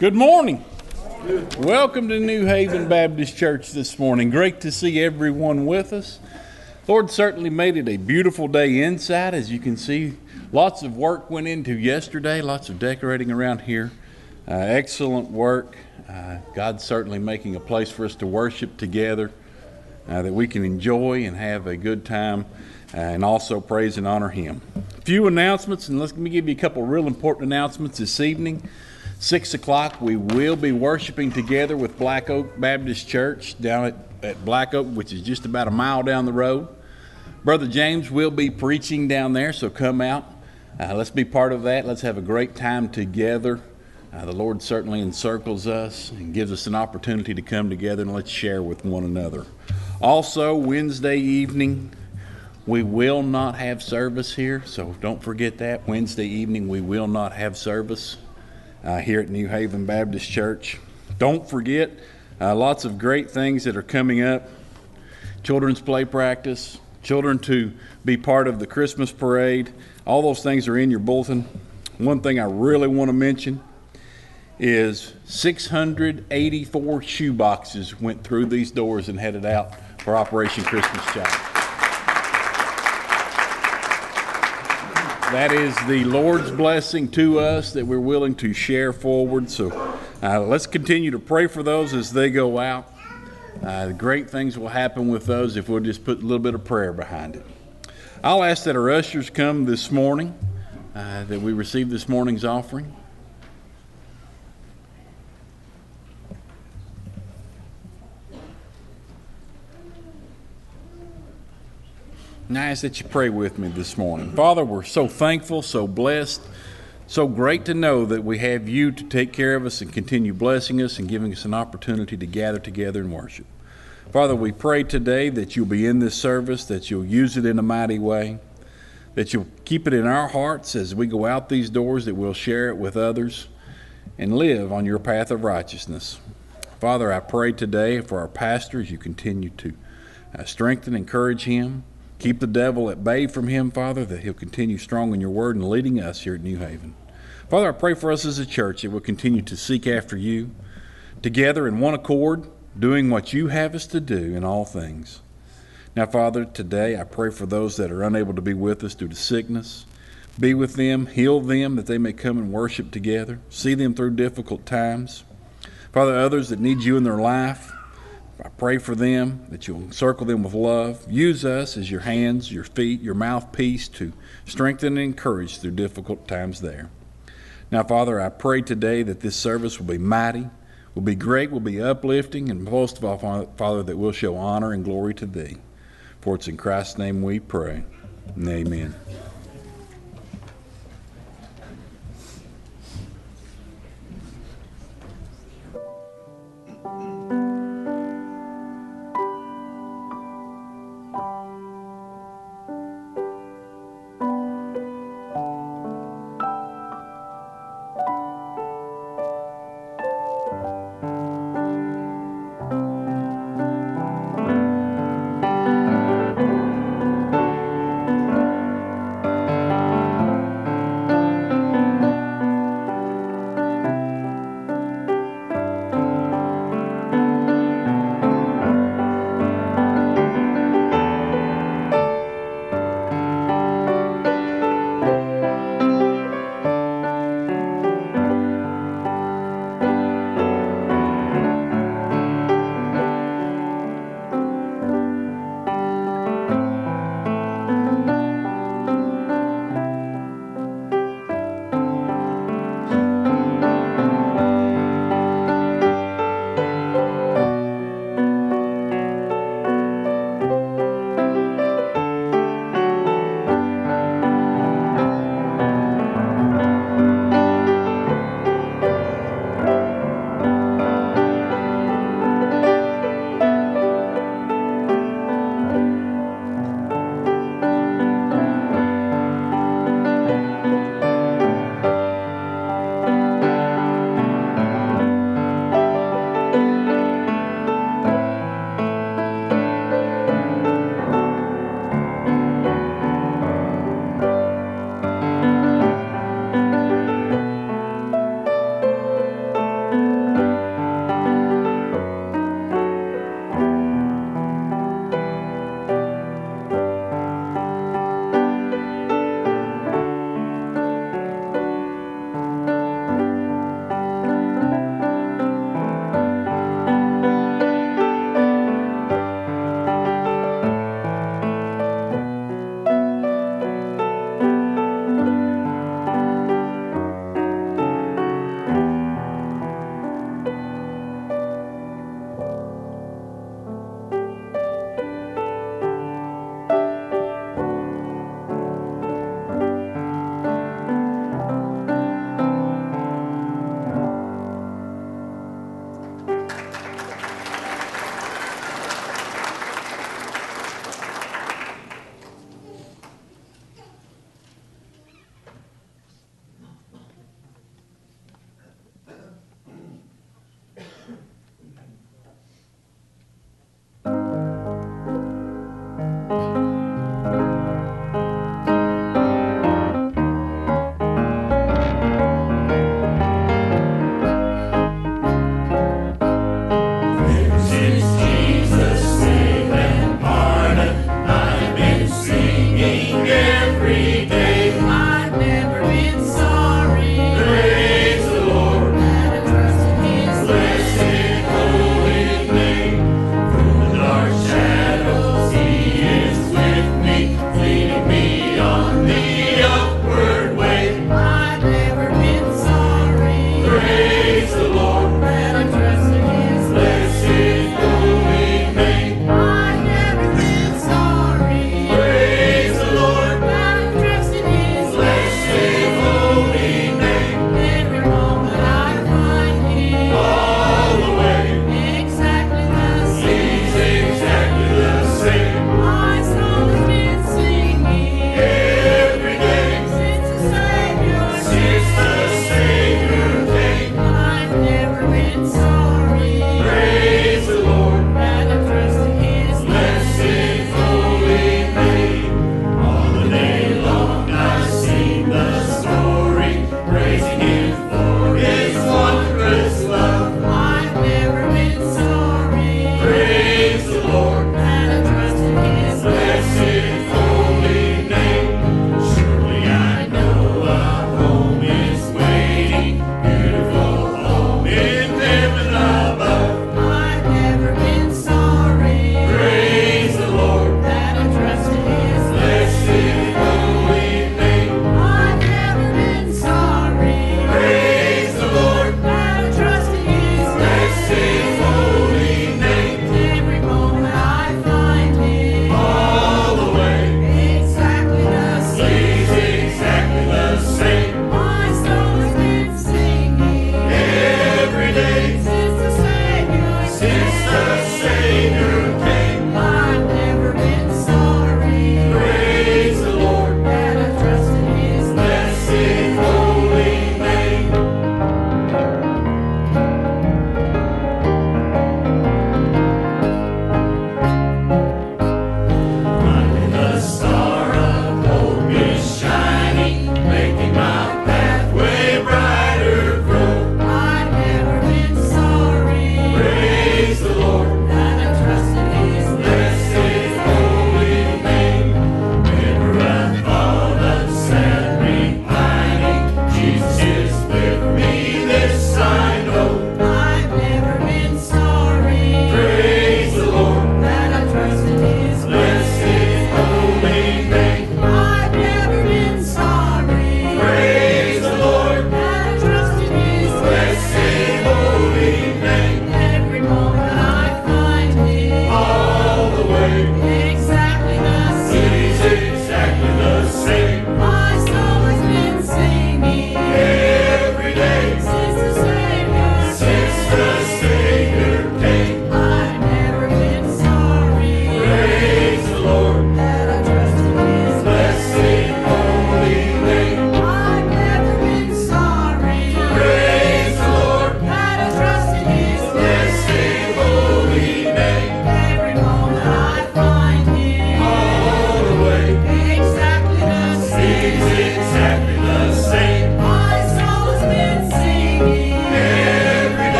Good morning. Welcome to New Haven Baptist Church this morning. Great to see everyone with us. Lord certainly made it a beautiful day inside. As you can see, lots of work went into yesterday, lots of decorating around here. Uh, excellent work. Uh, God's certainly making a place for us to worship together uh, that we can enjoy and have a good time uh, and also praise and honor Him. A few announcements, and let me give you a couple real important announcements this evening. Six o'clock, we will be worshiping together with Black Oak Baptist Church down at, at Black Oak, which is just about a mile down the road. Brother James will be preaching down there, so come out. Uh, let's be part of that. Let's have a great time together. Uh, the Lord certainly encircles us and gives us an opportunity to come together and let's share with one another. Also, Wednesday evening, we will not have service here, so don't forget that. Wednesday evening, we will not have service uh, here at New Haven Baptist Church. Don't forget, uh, lots of great things that are coming up children's play practice, children to be part of the Christmas parade. All those things are in your bulletin. One thing I really want to mention is 684 shoe boxes went through these doors and headed out for Operation Christmas Child. That is the Lord's blessing to us that we're willing to share forward. So uh, let's continue to pray for those as they go out. Uh, great things will happen with those if we'll just put a little bit of prayer behind it. I'll ask that our ushers come this morning, uh, that we receive this morning's offering. Ask that you pray with me this morning. Father, we're so thankful, so blessed, so great to know that we have you to take care of us and continue blessing us and giving us an opportunity to gather together and worship. Father, we pray today that you'll be in this service, that you'll use it in a mighty way, that you'll keep it in our hearts as we go out these doors, that we'll share it with others and live on your path of righteousness. Father, I pray today for our pastor as you continue to uh, strengthen, encourage him. Keep the devil at bay from him, Father, that he'll continue strong in your word and leading us here at New Haven. Father, I pray for us as a church that we'll continue to seek after you together in one accord, doing what you have us to do in all things. Now, Father, today I pray for those that are unable to be with us due to sickness. Be with them, heal them, that they may come and worship together. See them through difficult times. Father, others that need you in their life, I pray for them that you'll encircle them with love. Use us as your hands, your feet, your mouthpiece to strengthen and encourage through difficult times there. Now, Father, I pray today that this service will be mighty, will be great, will be uplifting, and most of all, Father, that we'll show honor and glory to Thee. For it's in Christ's name we pray. Amen.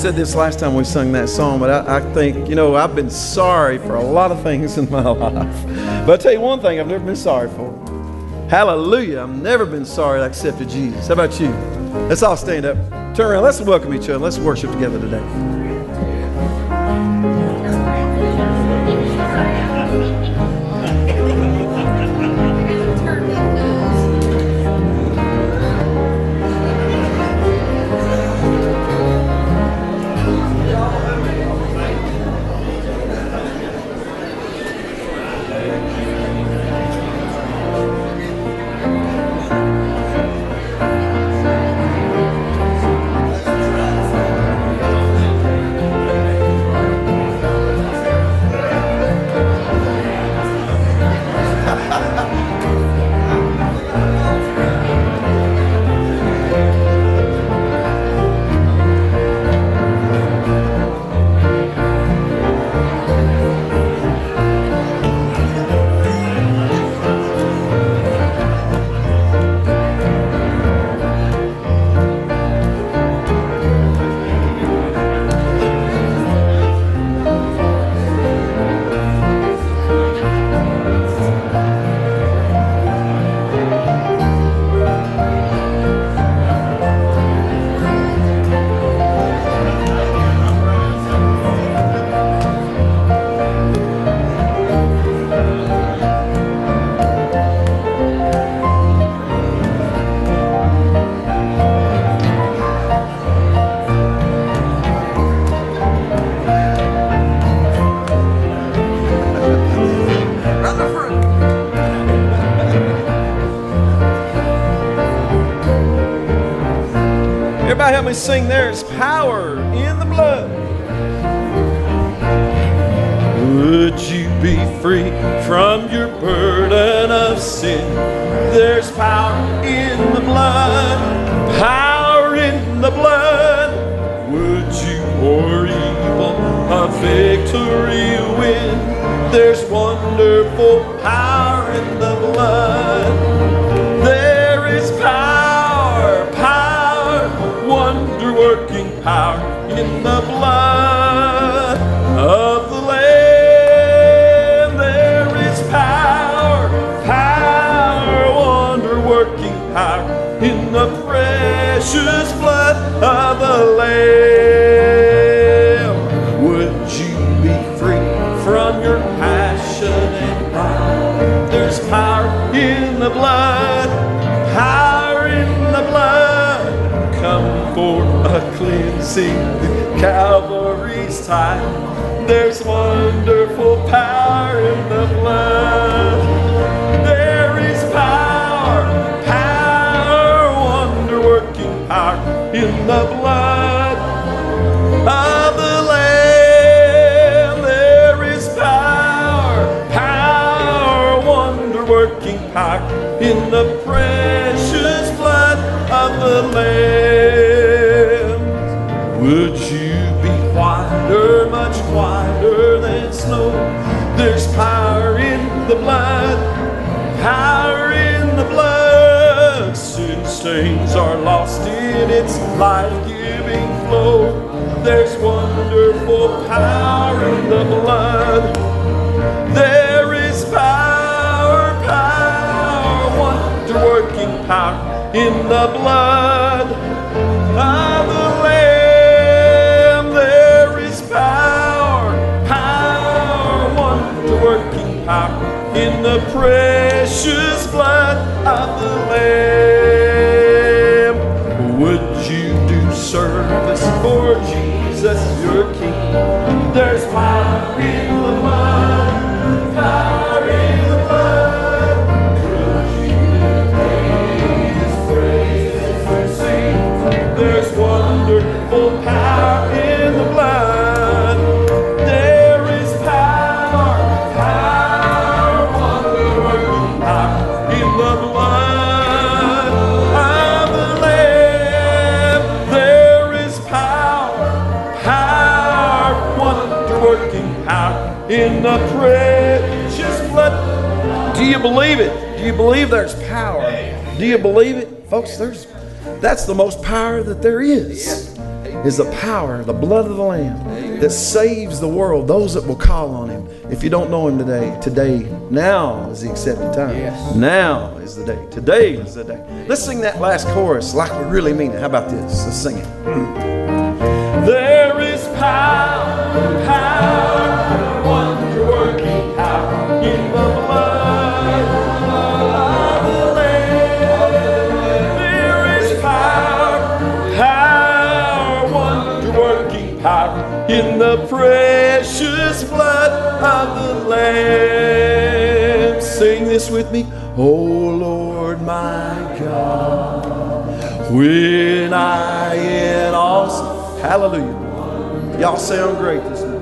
Said this last time we sung that song, but I, I, think, you know, I've been sorry for a lot of things in my life. But I'll tell you one thing I've never been sorry for. Hallelujah. I've never been sorry I accepted Jesus. How about you? Let's all stand up. Turn around. Let's welcome each other. Let's worship together today. We sing There's Power in the Blood. Would you be free from your burden of sin? There's power in the blood, power in the blood. Would you or evil a victory win? There's wonderful power in the blood. Power cleansing Calvary's tide. There's wonderful power in the blood. There is power, power, wonder working power in the blood of the Lamb. There is power, power, wonder working power in the precious blood of the Lamb. Lost in its life-giving flow. There's wonderful power in the blood. There is power, power, wonder-working power in the blood of the Lamb. There is power, power, wonder-working power in the precious blood of the Lamb. Your King? There's power in the blood, power in the blood. Would you praise, praise, and sing? There's wonderful power the precious blood. Do you believe it? Do you believe there's power? Do you believe it? Folks, there's that's the most power that there is. is the power, the blood of the Lamb that saves the world, those that will call on Him. If you don't know Him today, today, now is the accepted time. Yes. Now is the day. Today is the day. Let's sing that last chorus like we really mean it. How about this? Let's sing it. There is power, power, Sing this with me. Oh Lord my God, when I in awesome Hallelujah. Y'all sound great this morning.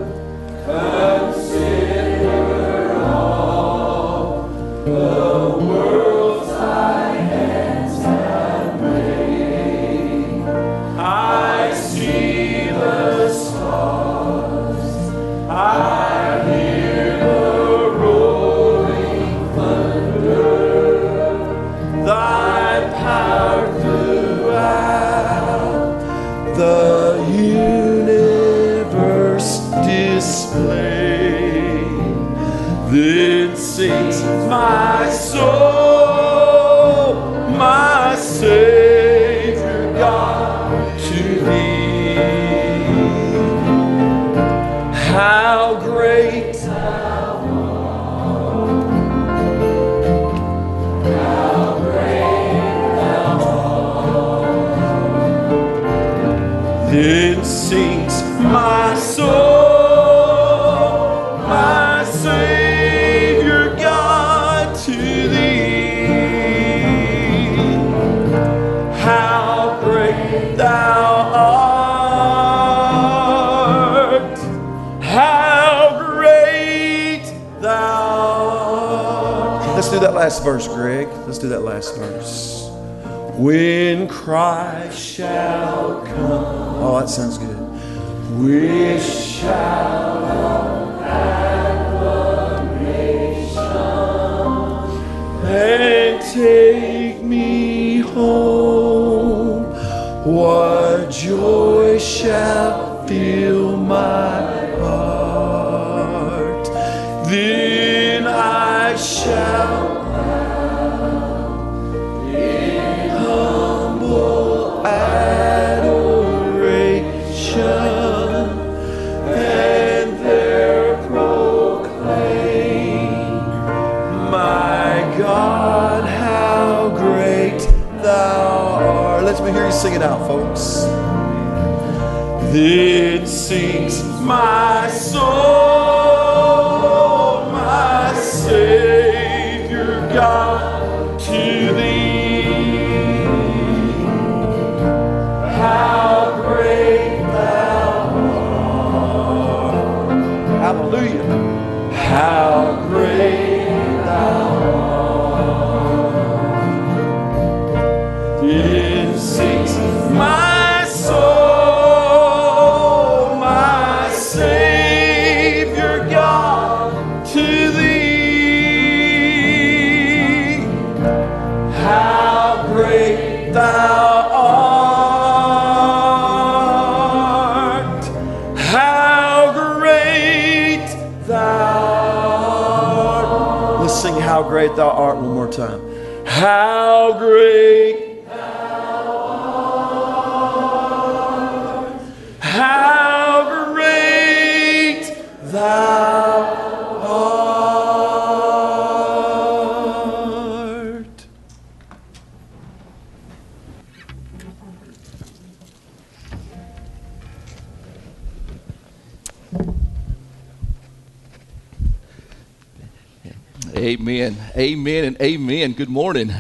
Amen. Good morning.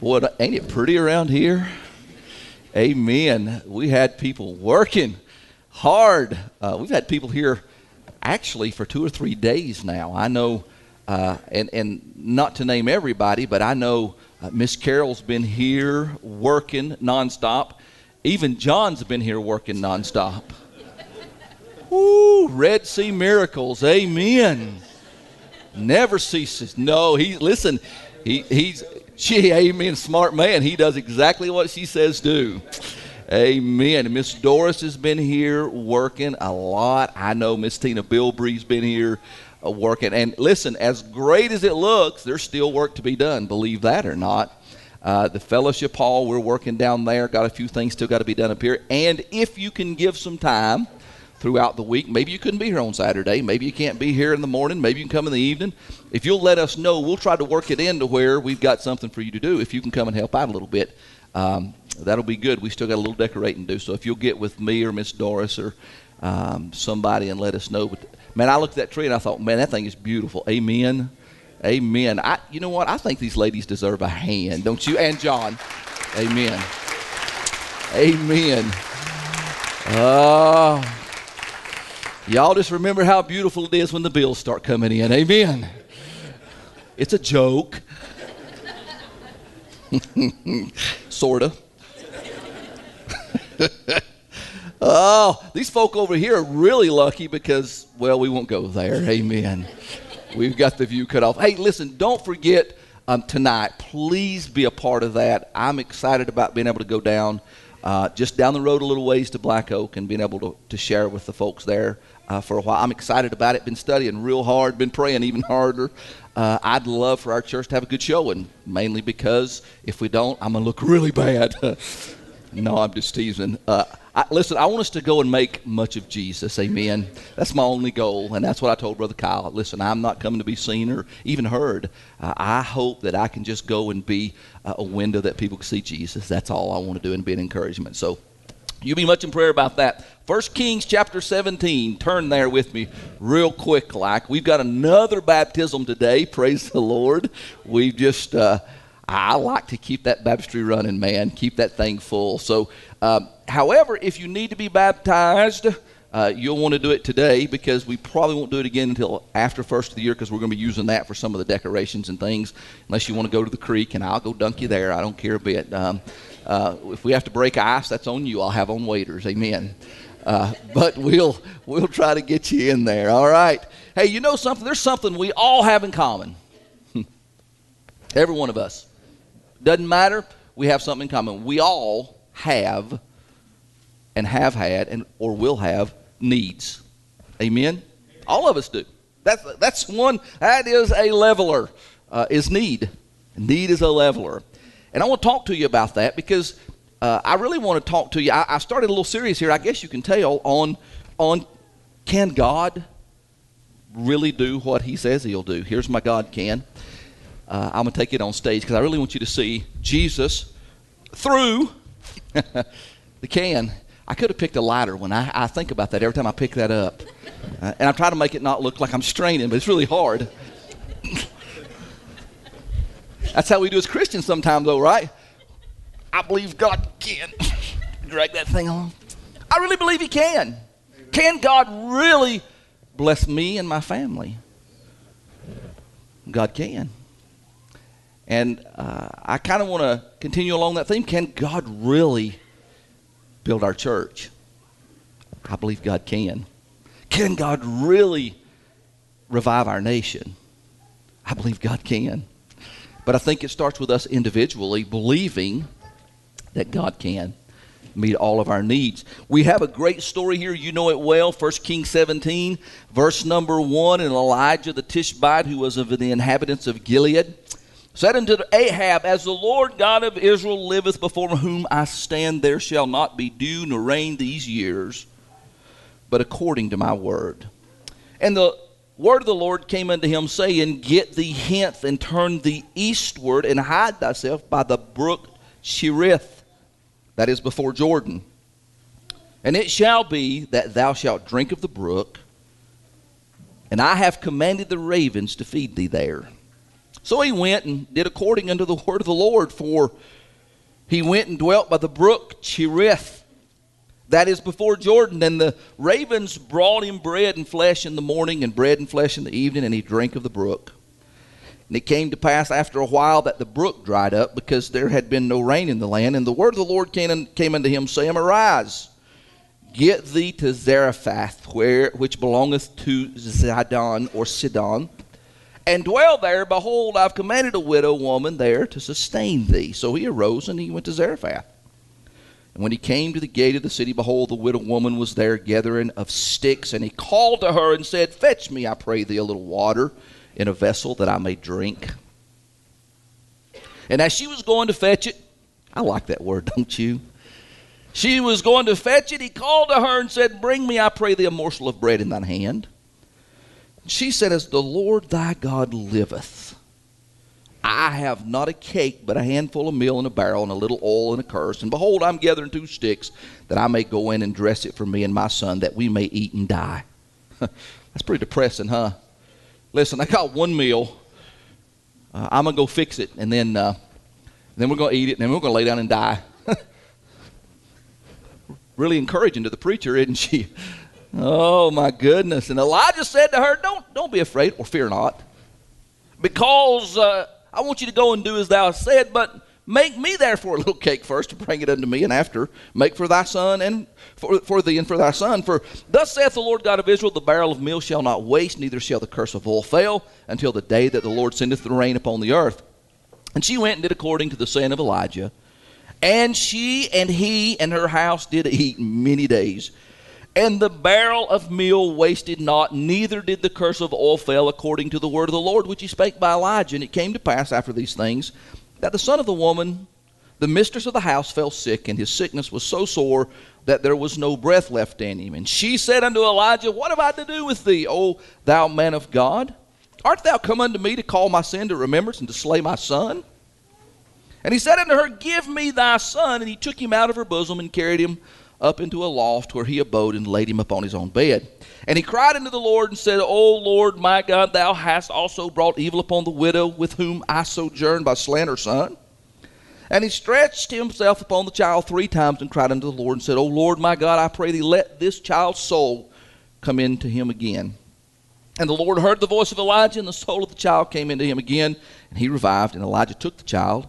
What ain't it pretty around here? Amen. We had people working hard. Uh, we've had people here actually for two or three days now. I know, uh, and and not to name everybody, but I know uh, Miss Carol's been here working nonstop. Even John's been here working nonstop. Woo! Red Sea miracles. Amen never ceases. No, he listen. He he's she amen smart man. He does exactly what she says do. Amen. Miss Doris has been here working a lot. I know Miss Tina Bilbrey's been here uh, working. And listen, as great as it looks, there's still work to be done, believe that or not. Uh, the fellowship hall, we're working down there. Got a few things still got to be done up here. And if you can give some time throughout the week, maybe you couldn't be here on Saturday. Maybe you can't be here in the morning. Maybe you can come in the evening. If you'll let us know, we'll try to work it into where we've got something for you to do. If you can come and help out a little bit, um, that'll be good. We still got a little decorating to do. So if you'll get with me or Miss Doris or um, somebody and let us know. But man, I looked at that tree and I thought, man, that thing is beautiful. Amen. Amen. I, you know what? I think these ladies deserve a hand, don't you? And John. Amen. Amen. Uh, y'all just remember how beautiful it is when the bills start coming in. Amen. It's a joke. sort of. oh, these folk over here are really lucky because, well, we won't go there. Amen. We've got the view cut off. Hey, listen, don't forget um, tonight. Please be a part of that. I'm excited about being able to go down uh, just down the road a little ways to Black Oak and being able to, to share with the folks there uh, for a while. I'm excited about it. Been studying real hard, been praying even harder. Uh, I'd love for our church to have a good showing, mainly because if we don't, I'm going to look really bad. no, I'm just teasing. Uh, I, listen, I want us to go and make much of Jesus. Amen. That's my only goal, and that's what I told Brother Kyle. Listen, I'm not coming to be seen or even heard. Uh, I hope that I can just go and be uh, a window that people can see Jesus. That's all I want to do and be an encouragement. So, you be much in prayer about that. First Kings chapter 17. Turn there with me real quick, like we've got another baptism today. Praise the Lord. We've just. Uh, I like to keep that baptistry running, man. Keep that thing full. So, um, however, if you need to be baptized, uh, you'll want to do it today because we probably won't do it again until after first of the year because we're going to be using that for some of the decorations and things. Unless you want to go to the creek, and I'll go dunk you there. I don't care a bit. Um, uh, if we have to break ice, that's on you. I'll have on waiters. Amen. Uh, but we'll we'll try to get you in there. All right. Hey, you know something? There's something we all have in common. Every one of us. Doesn't matter. We have something in common. We all have and have had and or will have needs. Amen. All of us do. That's that's one. That is a leveler. Uh, is need. Need is a leveler, and I want to talk to you about that because uh, I really want to talk to you. I, I started a little series here. I guess you can tell on on can God really do what He says He'll do? Here's my God can. Uh, I'm going to take it on stage because I really want you to see Jesus through the can. I could have picked a lighter one. I, I think about that every time I pick that up. Uh, and I try to make it not look like I'm straining, but it's really hard. That's how we do as Christians sometimes, though, right? I believe God can drag that thing along. I really believe He can. Can God really bless me and my family? God can. And uh, I kind of want to continue along that theme. Can God really build our church? I believe God can. Can God really revive our nation? I believe God can. But I think it starts with us individually believing that God can meet all of our needs. We have a great story here. You know it well. 1 Kings 17, verse number 1. And Elijah the Tishbite, who was of the inhabitants of Gilead, said unto Ahab, As the Lord God of Israel liveth before whom I stand, there shall not be dew nor rain these years, but according to my word. And the word of the Lord came unto him, saying, Get thee hence and turn thee eastward, and hide thyself by the brook Cherith, that is before Jordan. And it shall be that thou shalt drink of the brook, and I have commanded the ravens to feed thee there. So he went and did according unto the word of the Lord, for he went and dwelt by the brook Cherith, that is before Jordan. And the ravens brought him bread and flesh in the morning, and bread and flesh in the evening, and he drank of the brook. And it came to pass after a while that the brook dried up, because there had been no rain in the land. And the word of the Lord came, unto him, saying, Arise, get thee to Zarephath, where, which belongeth to Zidon or Sidon and dwell there. Behold, I've commanded a widow woman there to sustain thee. So he arose and he went to Zarephath. And when he came to the gate of the city, behold, the widow woman was there gathering of sticks. And he called to her and said, Fetch me, I pray thee, a little water in a vessel that I may drink. And as she was going to fetch it, I like that word, don't you? She was going to fetch it. He called to her and said, Bring me, I pray thee, a morsel of bread in thine hand. She said, As the Lord thy God liveth, I have not a cake, but a handful of meal in a barrel, and a little oil in a cruse. And behold, I'm gathering two sticks, that I may go in and dress it for me and my son, that we may eat and die. That's pretty depressing, huh? Listen, I got one meal. Uh, I'm gonna go fix it, and then uh, then we're gonna eat it, and then we're gonna lay down and die. really encouraging to the preacher, isn't she? Oh my goodness! And Elijah said to her, "Don't don't be afraid or fear not, because uh, I want you to go and do as thou said, but." Make me therefore a little cake first to bring it unto me, and after make for thy son and for, for thee and for thy son. For thus saith the Lord God of Israel, the barrel of meal shall not waste, neither shall the cruse of oil fail, until the day that the Lord sendeth the rain upon the earth. And she went and did according to the saying of Elijah. And she and he and her house did eat many days. And the barrel of meal wasted not, neither did the cruse of oil fail, according to the word of the Lord which he spake by Elijah. And it came to pass after these things that the son of the woman, the mistress of the house, fell sick, and his sickness was so sore that there was no breath left in him. And she said unto Elijah, What have I to do with thee, O thou man of God? Art thou come unto me to call my sin to remembrance and to slay my son? And he said unto her, Give me thy son. And he took him out of her bosom and carried him up into a loft where he abode and laid him upon his own bed. And he cried unto the Lord and said, O Lord my God, thou hast also brought evil upon the widow with whom I sojourned by slaying her son. And he stretched himself upon the child three times and cried unto the Lord and said, O Lord my God, I pray thee, let this child's soul come into him again. And the Lord heard the voice of Elijah, and the soul of the child came into him again, and he revived. And Elijah took the child,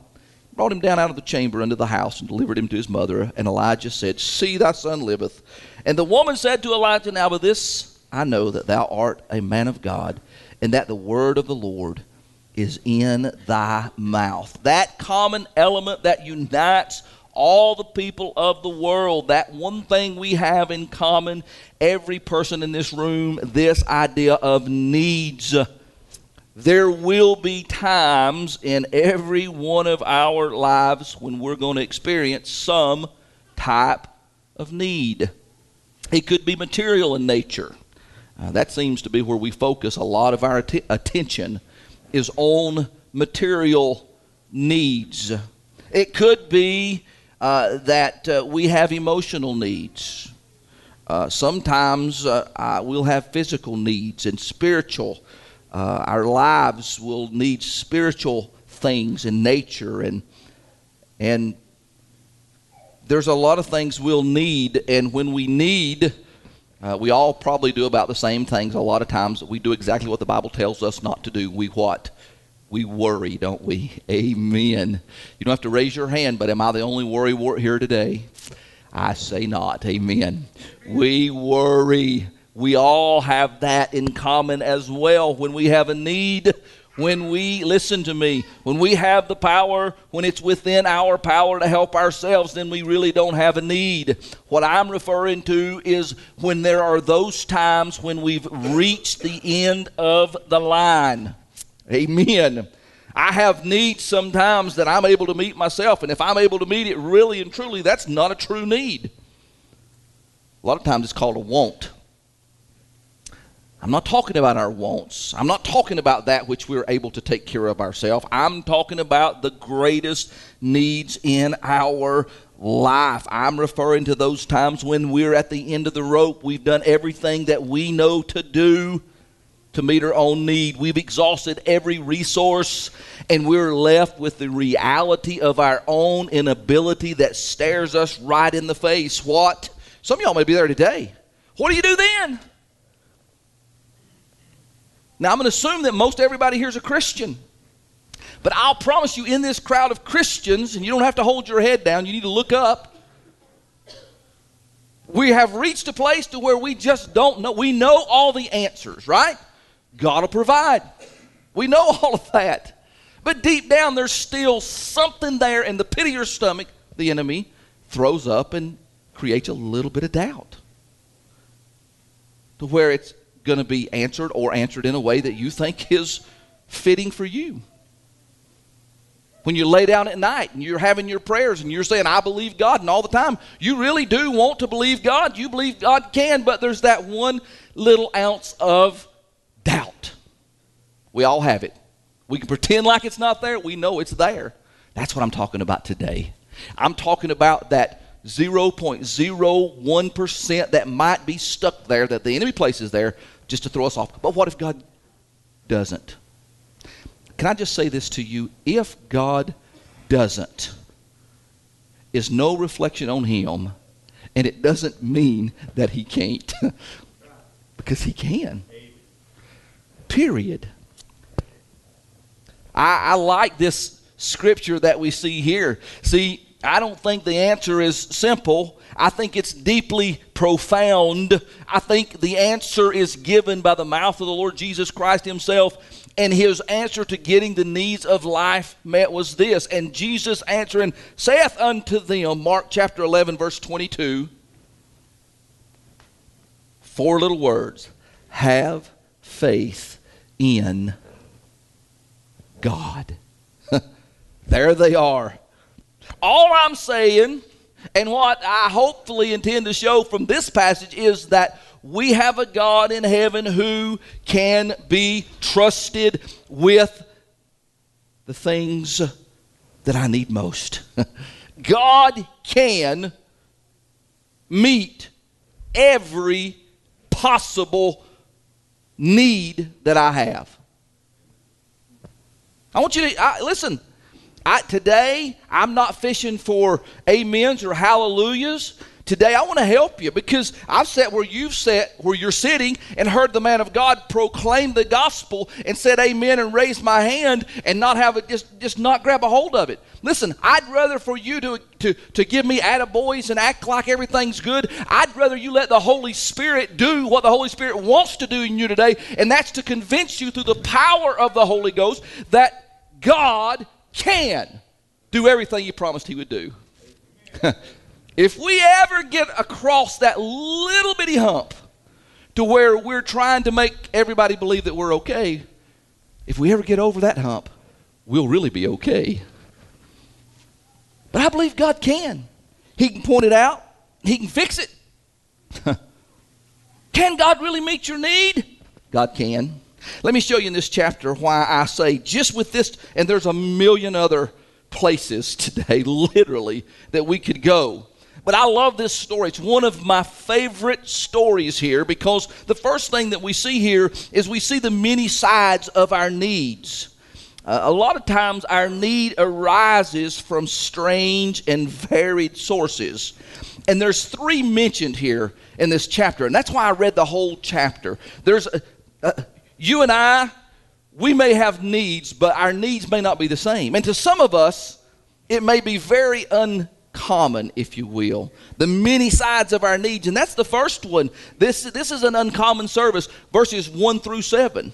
brought him down out of the chamber into the house, and delivered him to his mother. And Elijah said, See, thy son liveth. And the woman said to Elijah, Now with this I know that thou art a man of God, and that the word of the Lord is in thy mouth. That common element that unites all the people of the world, that one thing we have in common, every person in this room, this idea of needs. There will be times in every one of our lives when we're going to experience some type of need. It could be material in nature. Uh, that seems to be where we focus a lot of our att- attention is on material needs. It could be uh, that uh, we have emotional needs. Uh, sometimes uh, we'll have physical needs and spiritual. Uh, our lives will need spiritual things in nature and and there's a lot of things we'll need and when we need uh, we all probably do about the same things a lot of times. We do exactly what the Bible tells us not to do. We what? We worry, don't we? Amen. You don't have to raise your hand, but am I the only worry here today? I say not. Amen. We worry. We all have that in common as well. When we have a need, when we, listen to me, when we have the power, when it's within our power to help ourselves, then we really don't have a need. What I'm referring to is when there are those times when we've reached the end of the line. Amen. I have needs sometimes that I'm able to meet myself, and if I'm able to meet it really and truly, that's not a true need. A lot of times it's called a want. I'm not talking about our wants. I'm not talking about that which we're able to take care of ourselves. I'm talking about the greatest needs in our life. I'm referring to those times when we're at the end of the rope. We've done everything that we know to do to meet our own need. We've exhausted every resource, and we're left with the reality of our own inability that stares us right in the face. What? Some of y'all may be there today. What do you do then? Now, I'm going to assume that most everybody here is a Christian. But I'll promise you, in this crowd of Christians, and you don't have to hold your head down, you need to look up. We have reached a place to where we just don't know. We know all the answers, right? God will provide. We know all of that. But deep down, there's still something there in the pit of your stomach, the enemy, throws up and creates a little bit of doubt to where it's going to be answered or answered in a way that you think is fitting for you. When you lay down at night and you're having your prayers and you're saying, I believe God, and all the time, you really do want to believe God. You believe God can, but there's that one little ounce of doubt. We all have it. We can pretend like it's not there. We know it's there. That's what I'm talking about today. I'm talking about that 0.01% that might be stuck there, that the enemy places there just to throw us off. But what if God doesn't? Can I just say this to you? If God doesn't, is no reflection on Him, and it doesn't mean that He can't, because He can. Period. I, I like this scripture that we see here. See, I don't think the answer is simple. I think it's deeply profound. I think the answer is given by the mouth of the Lord Jesus Christ Himself. And his answer to getting the needs of life met was this. And Jesus answering saith unto them, Mark chapter 11, verse 22, four little words have faith in God. there they are. All I'm saying, and what I hopefully intend to show from this passage, is that we have a God in heaven who can be trusted with the things that I need most. God can meet every possible need that I have. I want you to I, listen. I, today, I'm not fishing for amens or hallelujahs. Today, I want to help you because I've sat where you've sat, where you're sitting, and heard the man of God proclaim the gospel and said amen and raised my hand and not have it, just, just not grab a hold of it. Listen, I'd rather for you to, to, to give me attaboys and act like everything's good. I'd rather you let the Holy Spirit do what the Holy Spirit wants to do in you today, and that's to convince you through the power of the Holy Ghost that God can do everything He promised He would do. if we ever get across that little bitty hump to where we're trying to make everybody believe that we're okay, if we ever get over that hump, we'll really be okay. But I believe God can. He can point it out, He can fix it. can God really meet your need? God can. Let me show you in this chapter why I say just with this, and there's a million other places today, literally, that we could go. But I love this story. It's one of my favorite stories here because the first thing that we see here is we see the many sides of our needs. Uh, a lot of times our need arises from strange and varied sources. And there's three mentioned here in this chapter, and that's why I read the whole chapter. There's a, a, you and I, we may have needs, but our needs may not be the same. And to some of us, it may be very uncommon, if you will. The many sides of our needs. And that's the first one. This, this is an uncommon service, verses 1 through 7.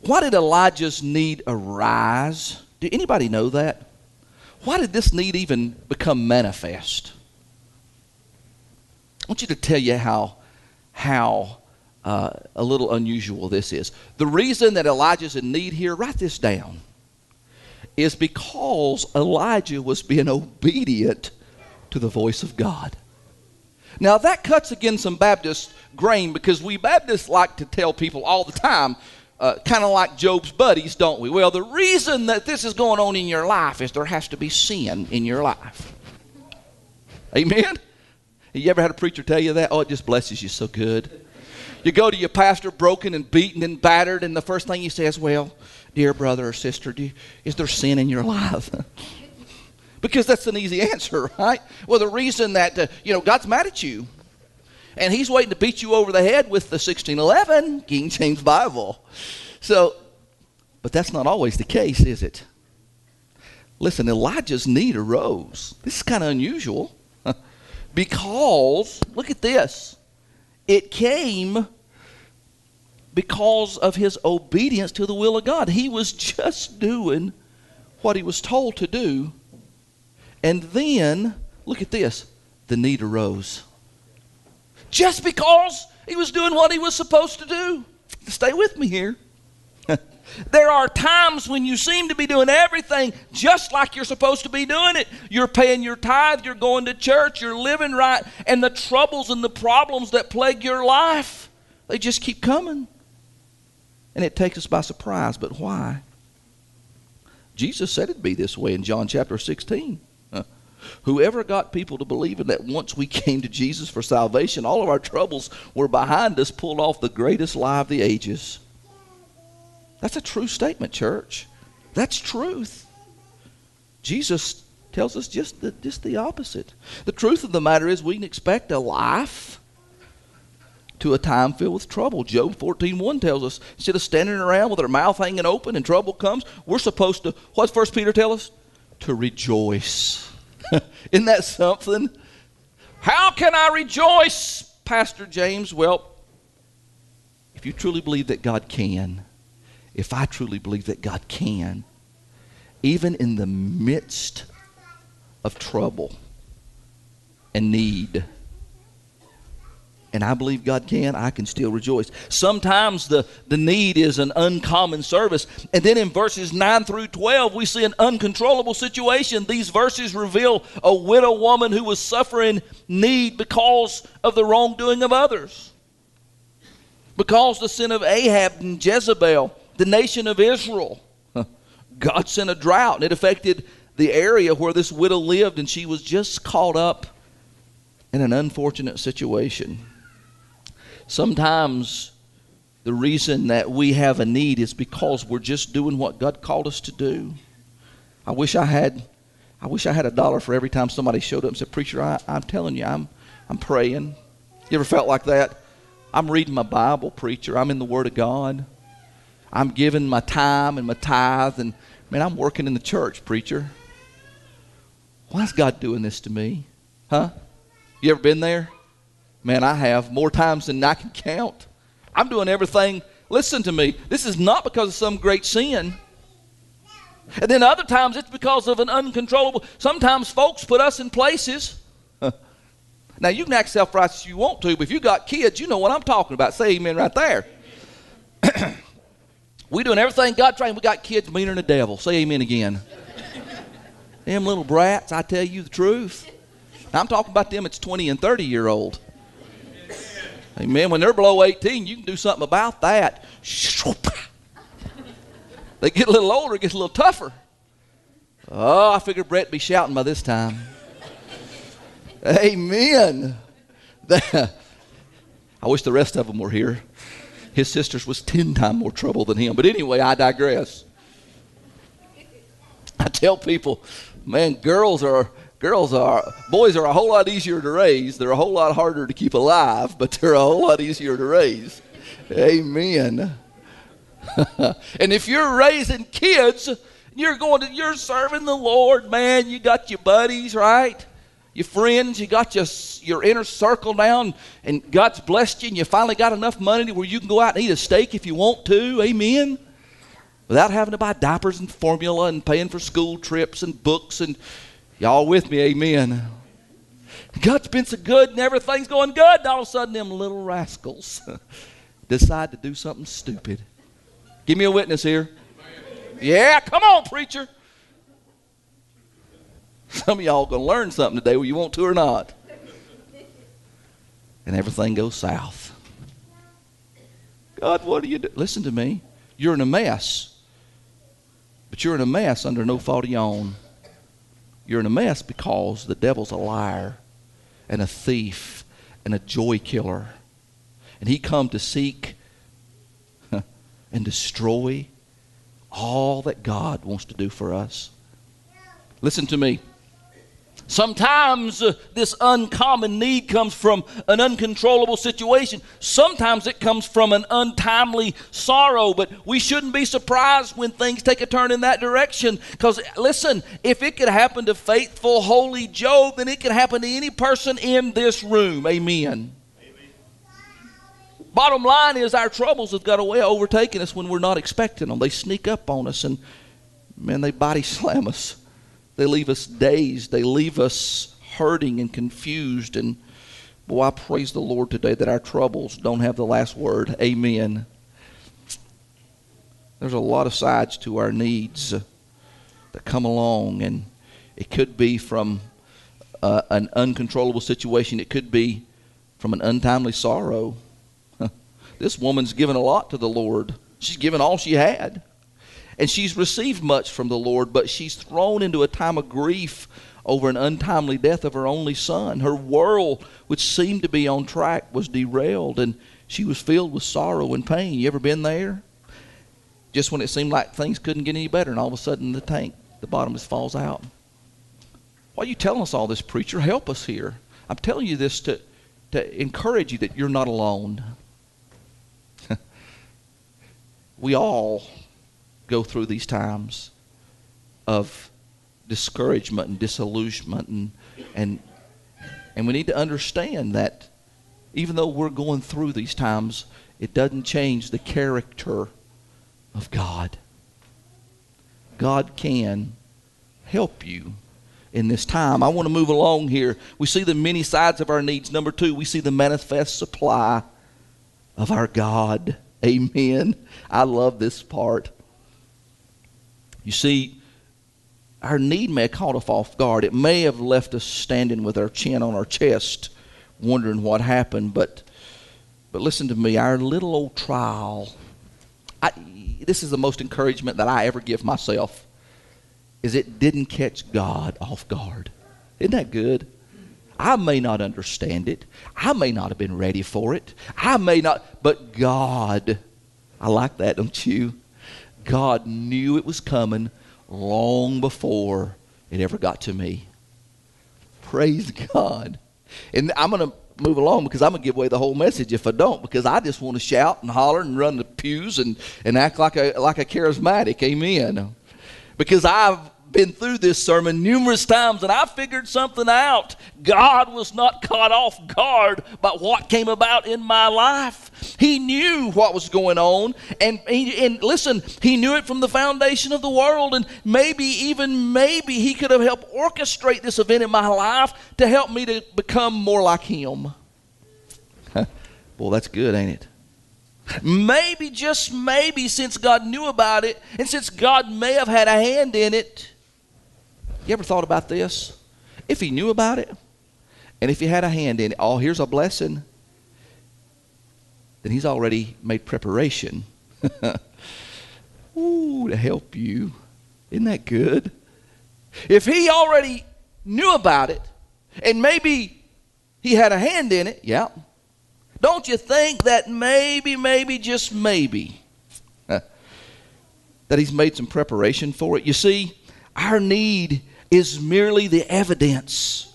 Why did Elijah's need arise? Do anybody know that? Why did this need even become manifest? I want you to tell you how, how uh, a little unusual this is. The reason that Elijah's in need here, write this down, is because Elijah was being obedient to the voice of God. Now that cuts against some Baptist grain because we Baptists like to tell people all the time, uh, kind of like Job's buddies, don't we? Well, the reason that this is going on in your life is there has to be sin in your life. Amen? You ever had a preacher tell you that? Oh, it just blesses you so good. You go to your pastor broken and beaten and battered, and the first thing he says, Well, dear brother or sister, you, is there sin in your life? because that's an easy answer, right? Well, the reason that, uh, you know, God's mad at you, and he's waiting to beat you over the head with the 1611 King James Bible. So, but that's not always the case, is it? Listen, Elijah's need arose. This is kind of unusual because, look at this. It came because of his obedience to the will of God. He was just doing what he was told to do. And then look at this. The need arose. Just because he was doing what he was supposed to do. Stay with me here. There are times when you seem to be doing everything just like you're supposed to be doing it. You're paying your tithe, you're going to church, you're living right, and the troubles and the problems that plague your life, they just keep coming. And it takes us by surprise. But why? Jesus said it'd be this way in John chapter 16. Whoever got people to believe in that once we came to Jesus for salvation, all of our troubles were behind us, pulled off the greatest lie of the ages. That's a true statement, church. That's truth. Jesus tells us just the, just the opposite. The truth of the matter is we can expect a life to a time filled with trouble. Job 14.1 tells us instead of standing around with our mouth hanging open and trouble comes, we're supposed to, what's First Peter tell us? To rejoice. Isn't that something? How can I rejoice, Pastor James? Well, if you truly believe that God can, if I truly believe that God can, even in the midst of trouble and need, and I believe God can, I can still rejoice. Sometimes the, the need is an uncommon service. And then in verses 9 through 12, we see an uncontrollable situation. These verses reveal a widow woman who was suffering need because of the wrongdoing of others, because the sin of Ahab and Jezebel the nation of Israel. God sent a drought, and it affected the area where this widow lived, and she was just caught up in an unfortunate situation. Sometimes the reason that we have a need is because we're just doing what God called us to do. I wish I had I wish I had a dollar for every time somebody showed up and said, Preacher, I, I'm telling you, I'm I'm praying. You ever felt like that? I'm reading my Bible, preacher. I'm in the Word of God. I'm giving my time and my tithe, and man, I'm working in the church, preacher. Why is God doing this to me? Huh? You ever been there? Man, I have more times than I can count. I'm doing everything. Listen to me. This is not because of some great sin. And then other times it's because of an uncontrollable. Sometimes folks put us in places. now you can act self-righteous you want to, but if you got kids, you know what I'm talking about. Say amen right there. We doing everything God trained. We got kids meaner than the devil. Say amen again. them little brats, I tell you the truth. Now, I'm talking about them it's 20 and 30 year old. Amen. When they're below 18, you can do something about that. They get a little older, it gets a little tougher. Oh, I figured Brett'd be shouting by this time. Amen. I wish the rest of them were here his sisters was 10 times more trouble than him. But anyway, I digress. I tell people, man, girls are girls are boys are a whole lot easier to raise. They're a whole lot harder to keep alive, but they're a whole lot easier to raise. Amen. and if you're raising kids, you're going to you're serving the Lord, man. You got your buddies, right? your friends, you got your, your inner circle down, and God's blessed you, and you finally got enough money where you can go out and eat a steak if you want to. Amen. Without having to buy diapers and formula and paying for school trips and books and y'all with me, amen. God's been so good and everything's going good, and all of a sudden them little rascals decide to do something stupid. Give me a witness here. Yeah, come on, preacher. Some of y'all going to learn something today whether you want to or not. And everything goes south. God, what do you do? Listen to me. You're in a mess. But you're in a mess under no fault of your own. You're in a mess because the devil's a liar and a thief and a joy killer. And he come to seek and destroy all that God wants to do for us. Listen to me. Sometimes uh, this uncommon need comes from an uncontrollable situation. Sometimes it comes from an untimely sorrow, but we shouldn't be surprised when things take a turn in that direction. Because, listen, if it could happen to faithful, holy Job, then it could happen to any person in this room. Amen. Amen. Bottom line is, our troubles have got a way of overtaking us when we're not expecting them. They sneak up on us and, man, they body slam us. They leave us dazed. They leave us hurting and confused. And boy, I praise the Lord today that our troubles don't have the last word. Amen. There's a lot of sides to our needs that come along, and it could be from uh, an uncontrollable situation, it could be from an untimely sorrow. this woman's given a lot to the Lord, she's given all she had. And she's received much from the Lord, but she's thrown into a time of grief over an untimely death of her only son. Her world, which seemed to be on track, was derailed, and she was filled with sorrow and pain. You ever been there? Just when it seemed like things couldn't get any better, and all of a sudden the tank, the bottom just falls out. Why are you telling us all this, preacher? Help us here. I'm telling you this to, to encourage you that you're not alone. we all go through these times of discouragement and disillusionment and and and we need to understand that even though we're going through these times it doesn't change the character of God. God can help you in this time. I want to move along here. We see the many sides of our needs. Number 2 we see the manifest supply of our God. Amen. I love this part you see, our need may have caught us off guard. It may have left us standing with our chin on our chest, wondering what happened. But, but listen to me, our little old trial, I, this is the most encouragement that I ever give myself, is it didn't catch God off guard. Isn't that good? I may not understand it. I may not have been ready for it. I may not, but God, I like that, don't you? God knew it was coming long before it ever got to me. Praise God. And I'm going to move along because I'm going to give away the whole message if I don't because I just want to shout and holler and run the pews and, and act like a, like a charismatic. Amen. Because I've been through this sermon numerous times and I figured something out. God was not caught off guard by what came about in my life. He knew what was going on and he, and listen, he knew it from the foundation of the world and maybe even maybe he could have helped orchestrate this event in my life to help me to become more like him. well, that's good, ain't it? Maybe, just maybe, since God knew about it, and since God may have had a hand in it, you ever thought about this? If he knew about it, and if he had a hand in it, oh, here's a blessing, then he's already made preparation. Ooh, to help you. Isn't that good? If he already knew about it, and maybe he had a hand in it, yeah. Don't you think that maybe, maybe, just maybe, that he's made some preparation for it? You see, our need is merely the evidence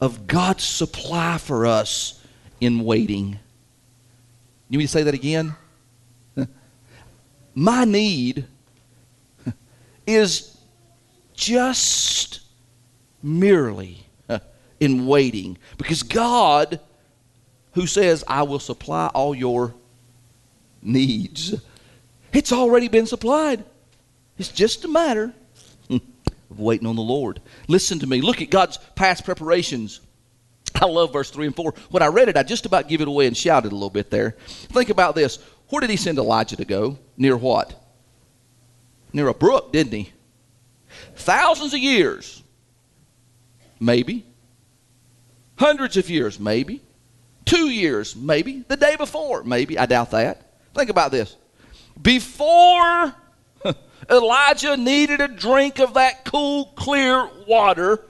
of God's supply for us in waiting. You mean to say that again? My need is just merely in waiting because God, who says, I will supply all your needs, it's already been supplied. It's just a matter of waiting on the Lord. Listen to me. Look at God's past preparations. I love verse 3 and 4. When I read it, I just about give it away and shouted a little bit there. Think about this. Where did he send Elijah to go? Near what? Near a brook, didn't he? Thousands of years. Maybe. Hundreds of years, maybe. Two years, maybe. The day before, maybe. I doubt that. Think about this. Before Elijah needed a drink of that cool, clear water.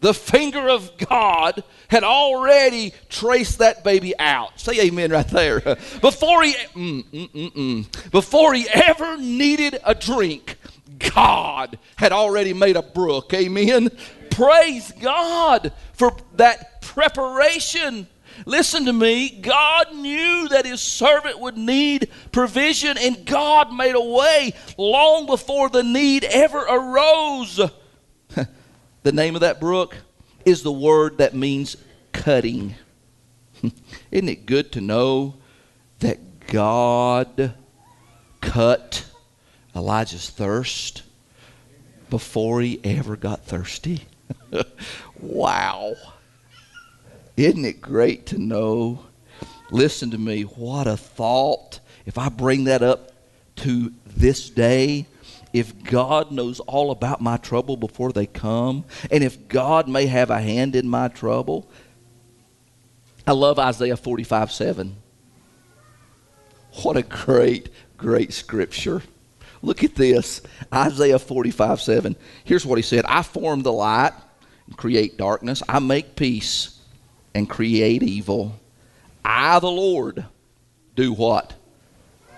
The finger of God had already traced that baby out. Say amen right there. Before he, mm, mm, mm, mm, before he ever needed a drink, God had already made a brook. Amen. Praise God for that preparation Listen to me. God knew that his servant would need provision, and God made a way long before the need ever arose. the name of that brook is the word that means cutting. Isn't it good to know that God cut Elijah's thirst before he ever got thirsty? wow. Isn't it great to know? Listen to me. What a thought. If I bring that up to this day, if God knows all about my trouble before they come, and if God may have a hand in my trouble, I love Isaiah 45 7. What a great, great scripture. Look at this Isaiah 45 7. Here's what he said I form the light and create darkness, I make peace and create evil. I, the Lord, do what?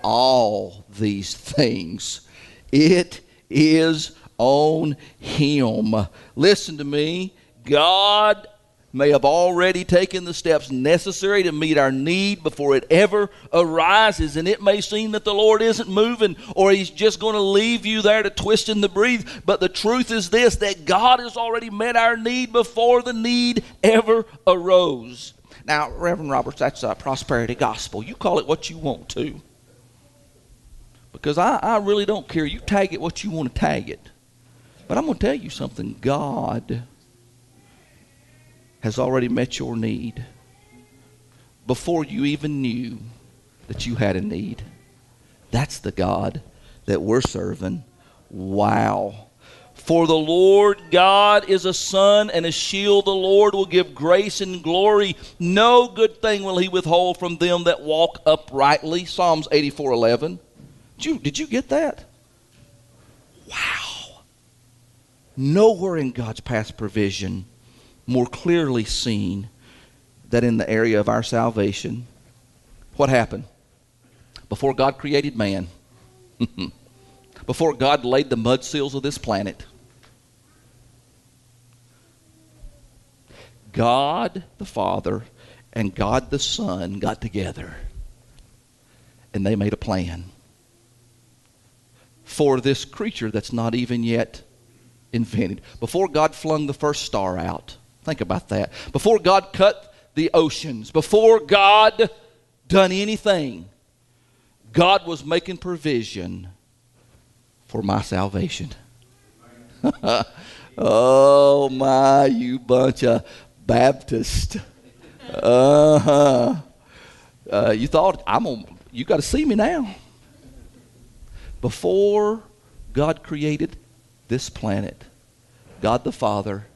All these things. It is on Him. Listen to me. God may have already taken the steps necessary to meet our need before it ever arises. And it may seem that the Lord isn't moving or He's just going to leave you there to twist in the breathe. But the truth is this that God has already met our need before the need ever arose. Now, Reverend Roberts, that's a prosperity gospel. You call it what you want to. Because I, I really don't care. You tag it what you want to tag it. But I'm going to tell you something. God has already met your need before you even knew that you had a need. That's the God that we're serving. Wow. For the Lord God is a sun and a shield. The Lord will give grace and glory. No good thing will he withhold from them that walk uprightly. Psalms 84 11. Did you, did you get that? Wow. Nowhere in God's past provision more clearly seen that in the area of our salvation. What happened? Before God created man, before God laid the mud seals of this planet, God the Father and God the Son got together and they made a plan for this creature that's not even yet invented. Before God flung the first star out, Think about that. Before God cut the oceans, before God done anything, God was making provision for my salvation. oh my, you bunch of Baptists. Uh-huh. Uh, you thought I'm on you got to see me now. Before God created this planet, God the Father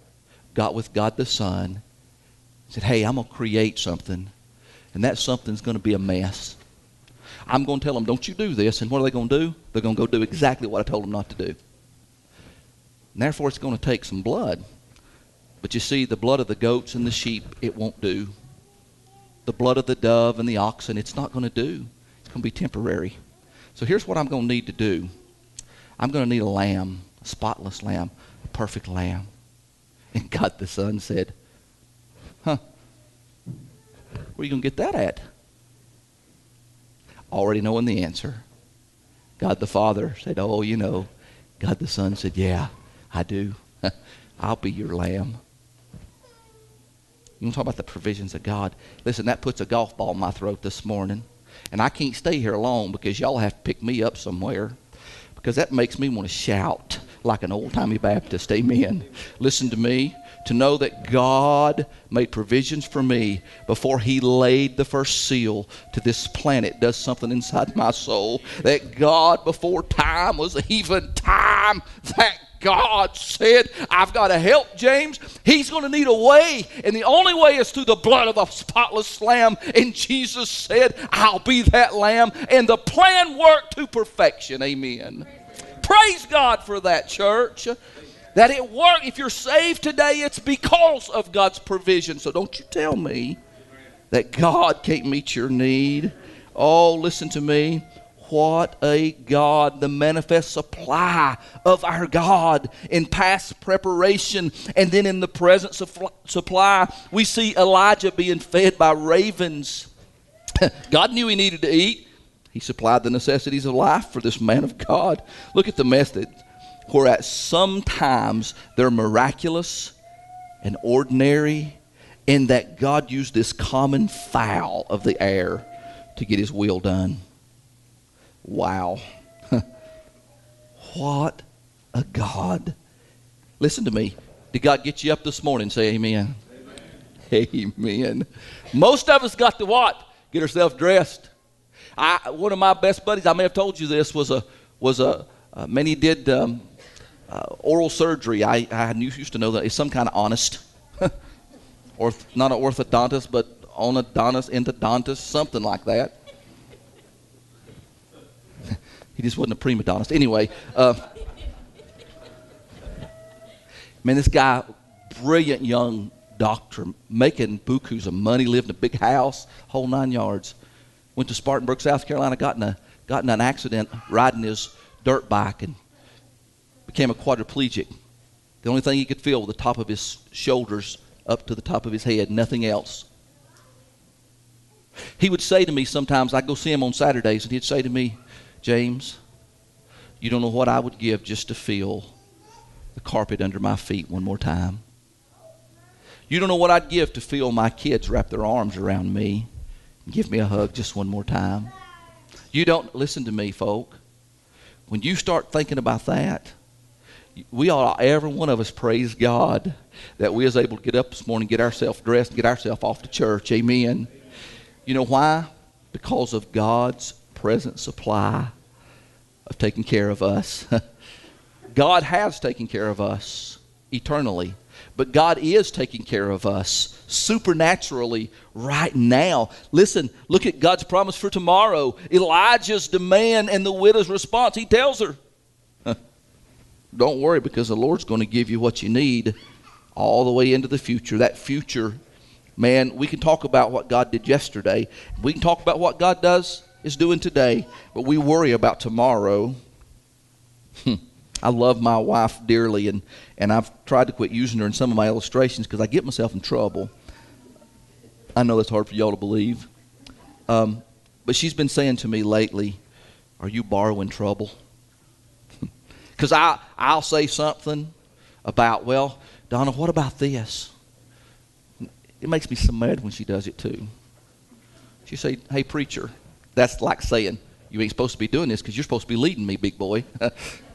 got with God the Son, said, Hey, I'm going to create something, and that something's going to be a mess. I'm going to tell them, Don't you do this. And what are they going to do? They're going to go do exactly what I told them not to do. And therefore, it's going to take some blood. But you see, the blood of the goats and the sheep, it won't do. The blood of the dove and the oxen, it's not going to do. It's going to be temporary. So here's what I'm going to need to do I'm going to need a lamb, a spotless lamb, a perfect lamb. And God the Son said, Huh, where are you going to get that at? Already knowing the answer. God the Father said, Oh, you know. God the Son said, Yeah, I do. I'll be your lamb. You want to talk about the provisions of God? Listen, that puts a golf ball in my throat this morning. And I can't stay here long because y'all have to pick me up somewhere. Because that makes me want to shout like an old timey Baptist. Amen. Listen to me. To know that God made provisions for me before He laid the first seal to this planet does something inside my soul. That God, before time was even time, that God said, I've got to help James. He's going to need a way. And the only way is through the blood of a spotless lamb. And Jesus said, I'll be that lamb. And the plan worked to perfection. Amen. Praise God for that, church. That it worked. If you're saved today, it's because of God's provision. So don't you tell me that God can't meet your need. Oh, listen to me. What a God, the manifest supply of our God in past preparation and then in the present supply. We see Elijah being fed by ravens. God knew he needed to eat. He supplied the necessities of life for this man of God. Look at the method. Whereas sometimes they're miraculous and ordinary, in that God used this common fowl of the air to get his will done. Wow. what a God. Listen to me. Did God get you up this morning? Say amen. amen. Amen. Most of us got to what? Get ourselves dressed. I, one of my best buddies, I may have told you this, was a was a uh, many did um, uh, oral surgery. I, I used to know that it's some kind of honest, or not an orthodontist, but onodontist, endodontist, something like that. he just wasn't a prima donna. Anyway, uh, man, this guy, brilliant young doctor, making bukus of money, lived in a big house, whole nine yards. Went to Spartanburg, South Carolina, got in, a, got in an accident riding his dirt bike and became a quadriplegic. The only thing he could feel was the top of his shoulders up to the top of his head, nothing else. He would say to me sometimes, I'd go see him on Saturdays, and he'd say to me, James, you don't know what I would give just to feel the carpet under my feet one more time. You don't know what I'd give to feel my kids wrap their arms around me give me a hug just one more time. You don't, listen to me, folk. When you start thinking about that, we ought, every one of us, praise God that we was able to get up this morning, get ourselves dressed, and get ourselves off to church. Amen. You know why? Because of God's present supply of taking care of us. God has taken care of us eternally, but God is taking care of us supernaturally right now. Listen, look at God's promise for tomorrow. Elijah's demand and the widow's response. He tells her, Don't worry because the Lord's going to give you what you need all the way into the future. That future man, we can talk about what God did yesterday. We can talk about what God does is doing today, but we worry about tomorrow. Hmm. I love my wife dearly, and, and I've tried to quit using her in some of my illustrations because I get myself in trouble. I know that's hard for y'all to believe. Um, but she's been saying to me lately, Are you borrowing trouble? Because I'll say something about, Well, Donna, what about this? It makes me so mad when she does it too. She say, "Hey preacher," that's like saying you ain't supposed to be doing this because you're supposed to be leading me, big boy.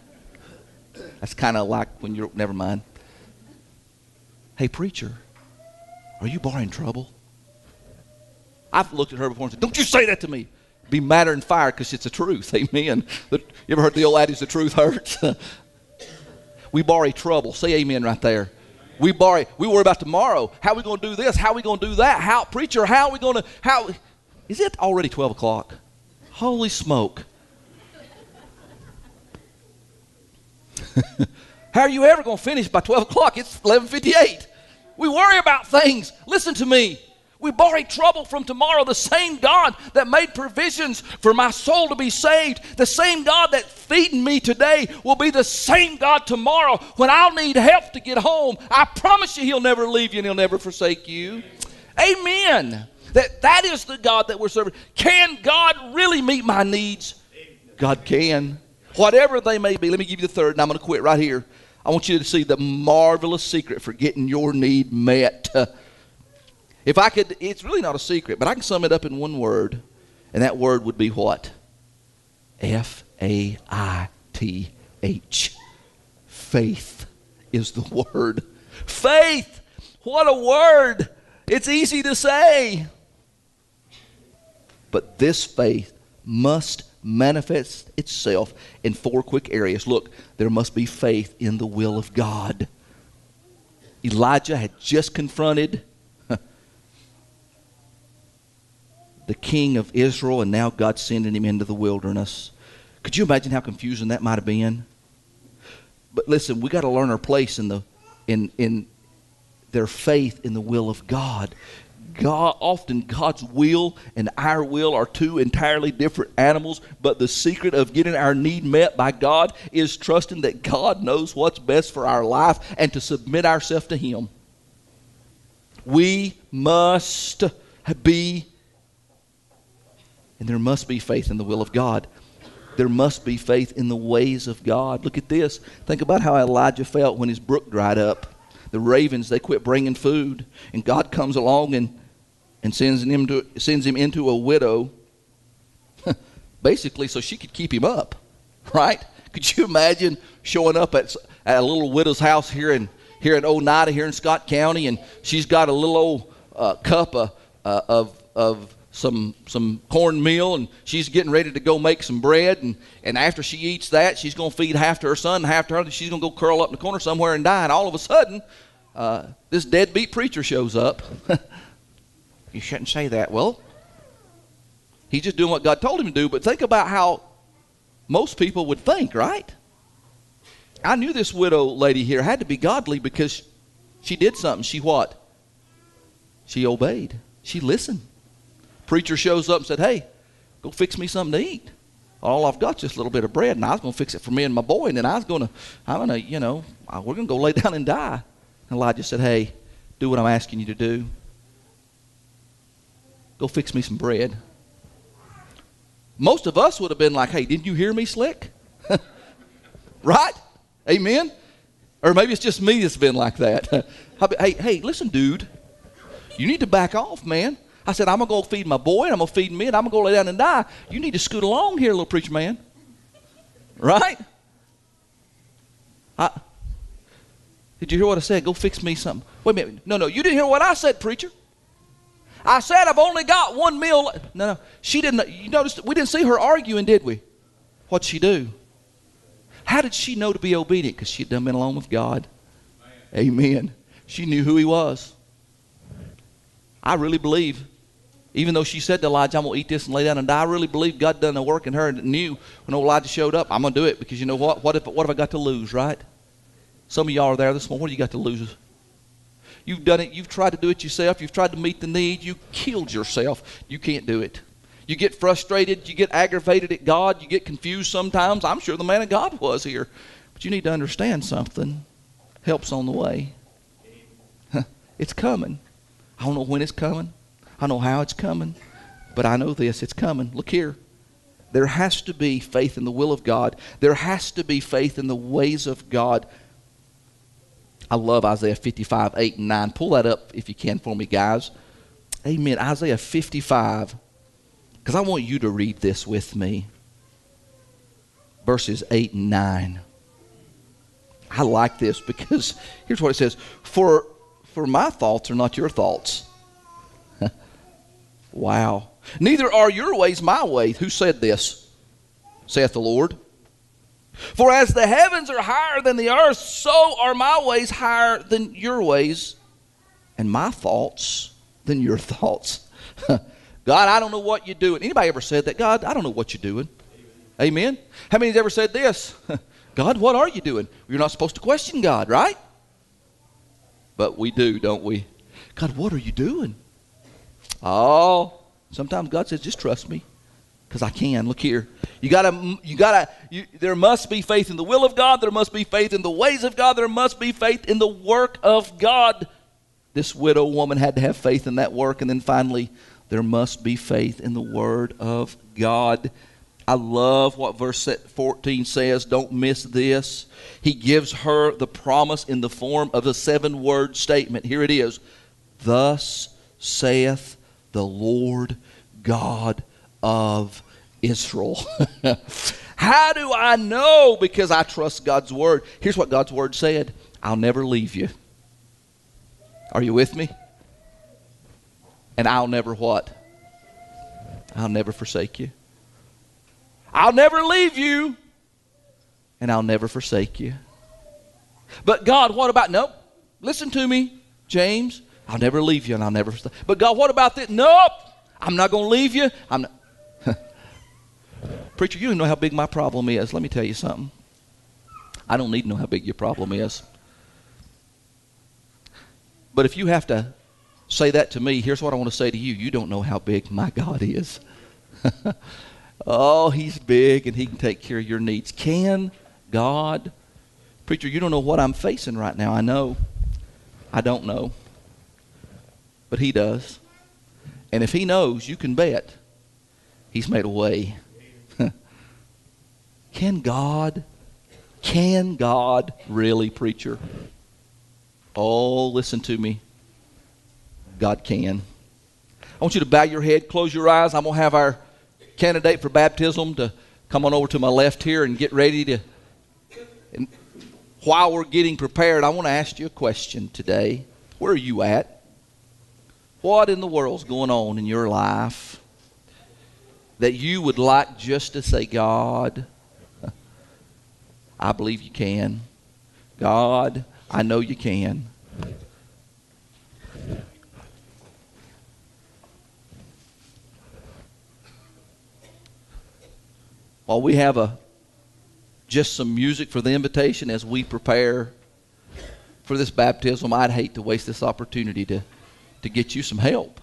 that's kind of like when you're. Never mind. Hey preacher, are you borrowing trouble? I've looked at her before and said, "Don't you say that to me." Be madder than fire because it's the truth. Amen. you ever heard the old adage, "The truth hurts." we borrow trouble. Say amen right there. We borrow, we worry about tomorrow. How are we going to do this? How are we going to do that? How, preacher, how are we going to, how, is it already 12 o'clock? Holy smoke. How are you ever going to finish by 12 o'clock? It's 1158. We worry about things. Listen to me. We borrow trouble from tomorrow. The same God that made provisions for my soul to be saved, the same God that feeding me today will be the same God tomorrow when I'll need help to get home. I promise you He'll never leave you and He'll never forsake you. Amen. That that is the God that we're serving. Can God really meet my needs? God can. Whatever they may be. Let me give you the third, and I'm going to quit right here. I want you to see the marvelous secret for getting your need met. If I could, it's really not a secret, but I can sum it up in one word, and that word would be what? F A I T H. Faith is the word. Faith! What a word! It's easy to say. But this faith must manifest itself in four quick areas. Look, there must be faith in the will of God. Elijah had just confronted the king of Israel, and now God's sending him into the wilderness. Could you imagine how confusing that might have been? But listen, we got to learn our place in the in in their faith in the will of God. God often God's will and our will are two entirely different animals, but the secret of getting our need met by God is trusting that God knows what's best for our life and to submit ourselves to him. We must be and there must be faith in the will of God. There must be faith in the ways of God. Look at this. Think about how Elijah felt when his brook dried up. The ravens, they quit bringing food. And God comes along and, and sends, him to, sends him into a widow, basically so she could keep him up, right? Could you imagine showing up at, at a little widow's house here in, here in Oneida, here in Scott County, and she's got a little old uh, cup of, uh, of, of some, some cornmeal and she's getting ready to go make some bread. And, and after she eats that, she's going to feed half to her son, half to her. She's going to go curl up in the corner somewhere and die. And all of a sudden, uh, this deadbeat preacher shows up. you shouldn't say that. Well, he's just doing what God told him to do. But think about how most people would think, right? I knew this widow lady here had to be godly because she did something. She what? She obeyed. She listened. Preacher shows up and said, Hey, go fix me something to eat. All I've got is just a little bit of bread, and I was going to fix it for me and my boy, and then I was going to, I'm going to, you know, we're going to go lay down and die. And Elijah said, Hey, do what I'm asking you to do. Go fix me some bread. Most of us would have been like, Hey, didn't you hear me, Slick? right? Amen? Or maybe it's just me that's been like that. hey, hey, listen, dude. You need to back off, man. I said, I'm going to go feed my boy, and I'm going to feed me, and I'm going to go lay down and die. You need to scoot along here, little preacher man. Right? I, did you hear what I said? Go fix me something. Wait a minute. No, no, you didn't hear what I said, preacher. I said I've only got one meal. No, no. She didn't. You noticed we didn't see her arguing, did we? What'd she do? How did she know to be obedient? Because she'd done been alone with God. Amen. She knew who he was. I really believe, even though she said to Elijah, I'm going to eat this and lay down and die, I really believe God done the work in her and knew when Elijah showed up, I'm going to do it because you know what? What, if, what have I got to lose, right? Some of y'all are there this morning. What do you got to lose? You've done it. You've tried to do it yourself. You've tried to meet the need. You killed yourself. You can't do it. You get frustrated. You get aggravated at God. You get confused sometimes. I'm sure the man of God was here. But you need to understand something. Help's on the way. it's coming. I don't know when it's coming. I don't know how it's coming. But I know this it's coming. Look here. There has to be faith in the will of God. There has to be faith in the ways of God. I love Isaiah 55, 8 and 9. Pull that up if you can for me, guys. Amen. Isaiah 55 because I want you to read this with me. Verses 8 and 9. I like this because here's what it says For, for my thoughts are not your thoughts. wow. Neither are your ways my ways. Who said this? saith the Lord. For as the heavens are higher than the earth, so are my ways higher than your ways, and my thoughts than your thoughts. God, I don't know what you're doing. Anybody ever said that? God, I don't know what you're doing. Amen. How many's ever said this? God, what are you doing? You're not supposed to question God, right? But we do, don't we? God, what are you doing? Oh, sometimes God says, just trust me because I can. Look here. You gotta, you gotta, you, there must be faith in the will of God. There must be faith in the ways of God. There must be faith in the work of God. This widow woman had to have faith in that work. And then finally, there must be faith in the Word of God. I love what verse 14 says. Don't miss this. He gives her the promise in the form of a seven word statement. Here it is Thus saith the Lord God of Israel. How do I know? Because I trust God's word. Here's what God's word said I'll never leave you. Are you with me? And I'll never what? I'll never forsake you. I'll never leave you. And I'll never forsake you. But God, what about, nope, listen to me, James. I'll never leave you and I'll never forsake But God, what about this? Nope, I'm not going to leave you. I'm not. Preacher, you don't know how big my problem is. Let me tell you something. I don't need to know how big your problem is. But if you have to say that to me, here's what I want to say to you. You don't know how big my God is. oh, He's big and He can take care of your needs. Can God? Preacher, you don't know what I'm facing right now. I know. I don't know. But He does. And if He knows, you can bet He's made a way. Can God? Can God really, preacher? Oh, listen to me. God can. I want you to bow your head, close your eyes. I'm going to have our candidate for baptism to come on over to my left here and get ready to. And while we're getting prepared, I want to ask you a question today. Where are you at? what in the world's going on in your life that you would like just to say, God, I believe you can. God, I know you can. While we have a just some music for the invitation as we prepare for this baptism, I'd hate to waste this opportunity to, to get you some help.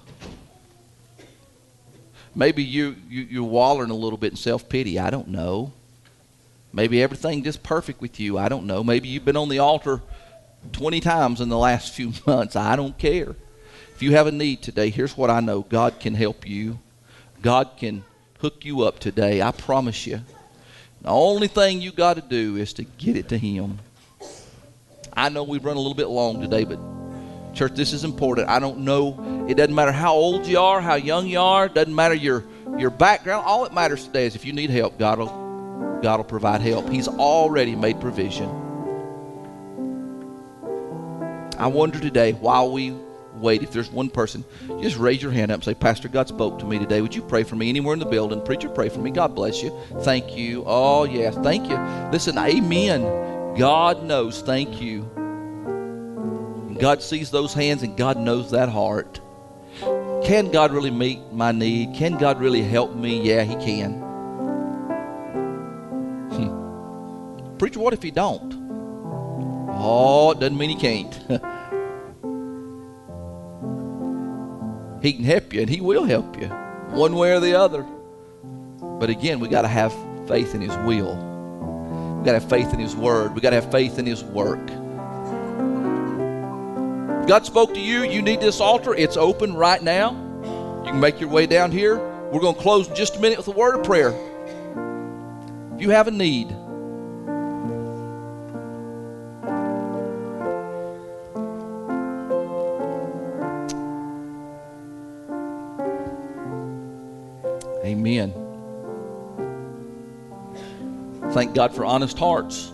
Maybe you, you, you're wallowing a little bit in self pity. I don't know. Maybe everything just perfect with you. I don't know. Maybe you've been on the altar 20 times in the last few months. I don't care. If you have a need today, here's what I know God can help you. God can hook you up today. I promise you. The only thing you got to do is to get it to Him. I know we've run a little bit long today, but church, this is important. I don't know. It doesn't matter how old you are, how young you are. Doesn't matter your your background. All that matters today is if you need help, God will God will provide help. He's already made provision. I wonder today, while we wait, if there's one person, just raise your hand up and say, Pastor, God spoke to me today. Would you pray for me anywhere in the building? Preacher, pray for me. God bless you. Thank you. Oh, yes. Thank you. Listen, amen. God knows. Thank you. God sees those hands and God knows that heart. Can God really meet my need? Can God really help me? Yeah, He can. Preacher, what if He don't? Oh, it doesn't mean He can't. He can help you, and He will help you, one way or the other. But again, we got to have faith in His will. We got to have faith in His word. We got to have faith in His work. God spoke to you. You need this altar. It's open right now. You can make your way down here. We're going to close in just a minute with a word of prayer. If you have a need, Thank God for honest hearts.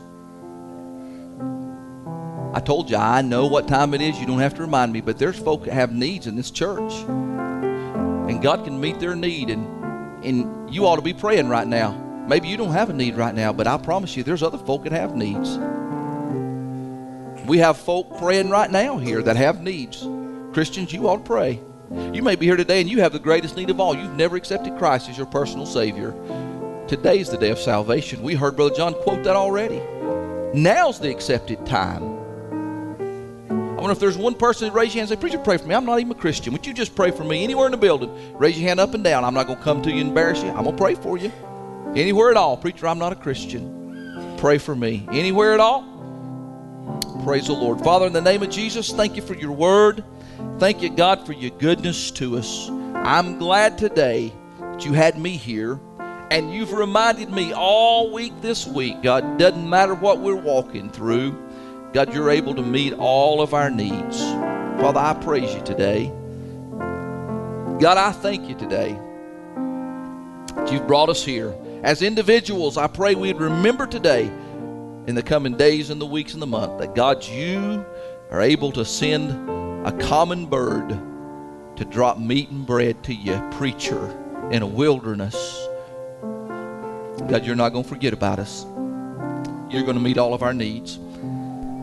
I told you, I know what time it is. You don't have to remind me, but there's folk that have needs in this church. And God can meet their need, and, and you ought to be praying right now. Maybe you don't have a need right now, but I promise you, there's other folk that have needs. We have folk praying right now here that have needs. Christians, you ought to pray. You may be here today and you have the greatest need of all. You've never accepted Christ as your personal Savior. Today's the day of salvation. We heard Brother John quote that already. Now's the accepted time. I wonder if there's one person that raise your hand and say, Preacher, pray for me. I'm not even a Christian. Would you just pray for me anywhere in the building? Raise your hand up and down. I'm not going to come to you and embarrass you. I'm going to pray for you. Anywhere at all. Preacher, I'm not a Christian. Pray for me. Anywhere at all. Praise the Lord. Father, in the name of Jesus, thank you for your word. Thank you, God, for your goodness to us. I'm glad today that you had me here and you've reminded me all week this week, God, doesn't matter what we're walking through, God, you're able to meet all of our needs. Father, I praise you today. God, I thank you today that you've brought us here. As individuals, I pray we'd remember today in the coming days and the weeks and the month that God, you are able to send a common bird to drop meat and bread to you, preacher, in a wilderness. God, you're not going to forget about us. You're going to meet all of our needs.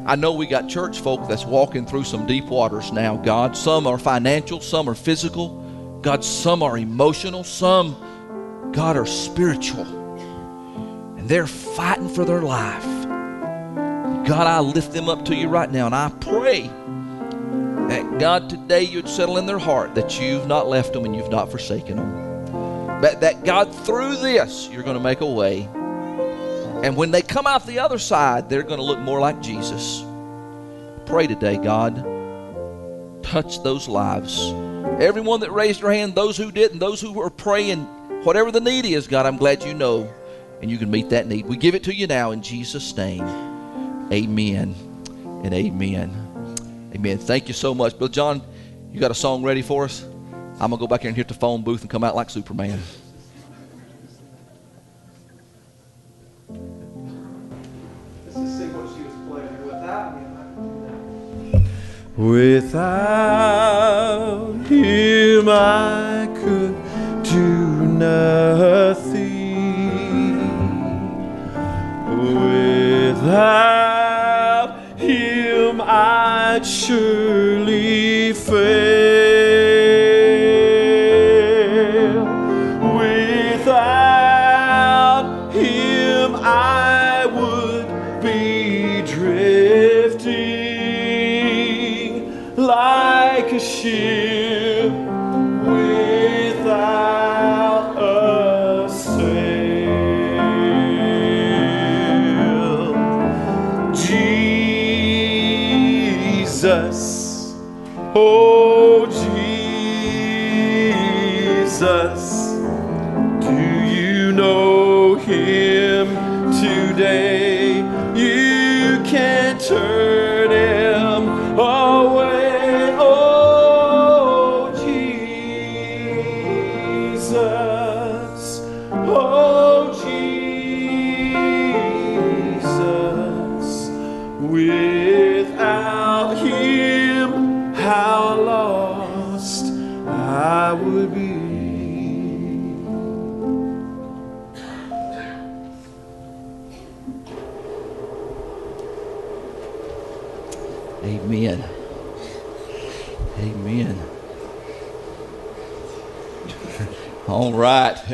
I know we got church folk that's walking through some deep waters now, God. Some are financial, some are physical. God, some are emotional, some, God, are spiritual. And they're fighting for their life. God, I lift them up to you right now, and I pray that God today you'd settle in their heart that you've not left them and you've not forsaken them. That, that God, through this, you're going to make a way. And when they come out the other side, they're going to look more like Jesus. Pray today, God. Touch those lives. Everyone that raised their hand, those who didn't, those who were praying, whatever the need is, God, I'm glad you know and you can meet that need. We give it to you now in Jesus' name. Amen and amen. Amen. Thank you so much. Brother John, you got a song ready for us? I'm going to go back here and hit the phone booth and come out like Superman. This is a single sheet playing. Without him I could do nothing. Without him Surely fail.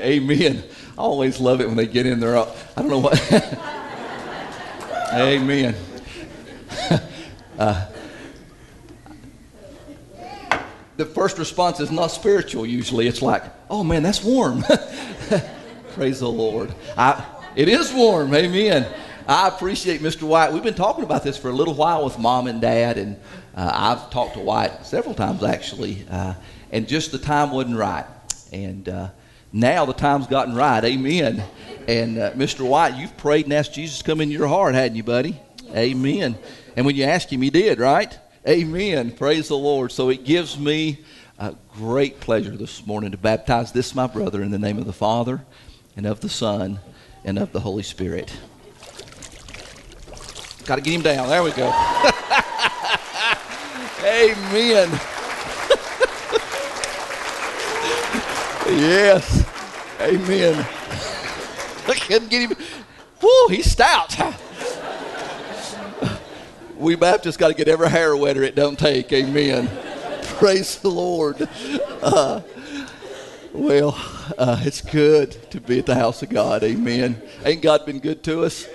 Amen. I always love it when they get in there. I don't know what. Amen. Uh, the first response is not spiritual usually. It's like, oh man, that's warm. Praise the Lord. I, it is warm. Amen. I appreciate Mr. White. We've been talking about this for a little while with mom and dad, and uh, I've talked to White several times actually, uh, and just the time wasn't right. And uh, now the time's gotten right. Amen. And uh, Mr. White, you've prayed and asked Jesus to come in your heart, hadn't you, buddy? Amen. And when you asked him, he did, right? Amen. Praise the Lord. So it gives me a great pleasure this morning to baptize this, my brother, in the name of the Father and of the Son and of the Holy Spirit. Got to get him down. There we go. Amen. Yes. Amen. I couldn't get him. Whoo, he's stout. we Baptists got to get every hair wetter it don't take. Amen. Praise the Lord. Uh, well, uh, it's good to be at the house of God. Amen. Ain't God been good to us?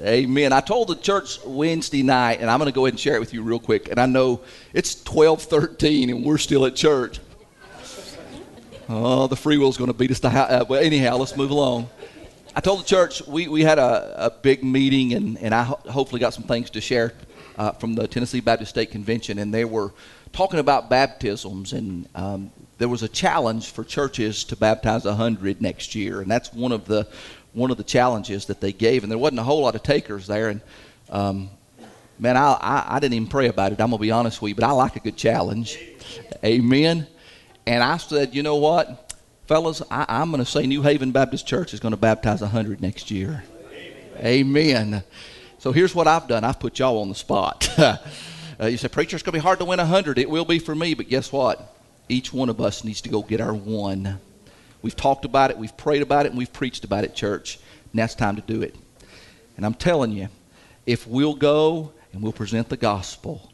Amen. I told the church Wednesday night, and I'm going to go ahead and share it with you real quick. And I know it's 12:13, and we're still at church. Oh, the free will's going to beat us to uh, well, anyhow. Let's move along. I told the church we, we had a, a big meeting, and, and I ho- hopefully got some things to share uh, from the Tennessee Baptist State Convention, and they were talking about baptisms, and um, there was a challenge for churches to baptize a hundred next year, and that's one of the one of the challenges that they gave, and there wasn't a whole lot of takers there, and um, man, I, I, I didn't even pray about it. I'm gonna be honest with you, but I like a good challenge. Amen. And I said, you know what, fellas, I, I'm going to say New Haven Baptist Church is going to baptize 100 next year. Amen. Amen. So here's what I've done I've put y'all on the spot. uh, you say, Preacher, it's going to be hard to win 100. It will be for me, but guess what? Each one of us needs to go get our one. We've talked about it, we've prayed about it, and we've preached about it, church. And that's time to do it. And I'm telling you, if we'll go and we'll present the gospel,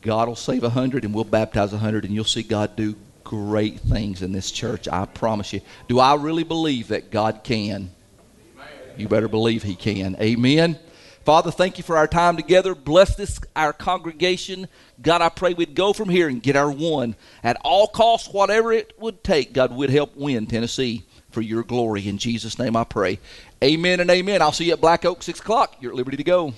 God will save a hundred and we'll baptize a hundred, and you'll see God do great things in this church. I promise you. Do I really believe that God can? You better believe He can. Amen. Father, thank you for our time together. Bless this our congregation. God, I pray we'd go from here and get our one at all costs, whatever it would take. God would help win Tennessee for your glory. In Jesus' name I pray. Amen and amen. I'll see you at Black Oak, 6 o'clock. You're at liberty to go.